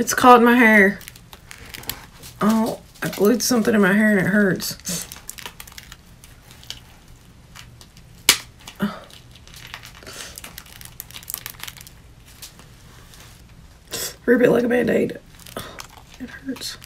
It's caught in my hair. Oh, I glued something in my hair and it hurts. Rip it like a band-aid. It hurts.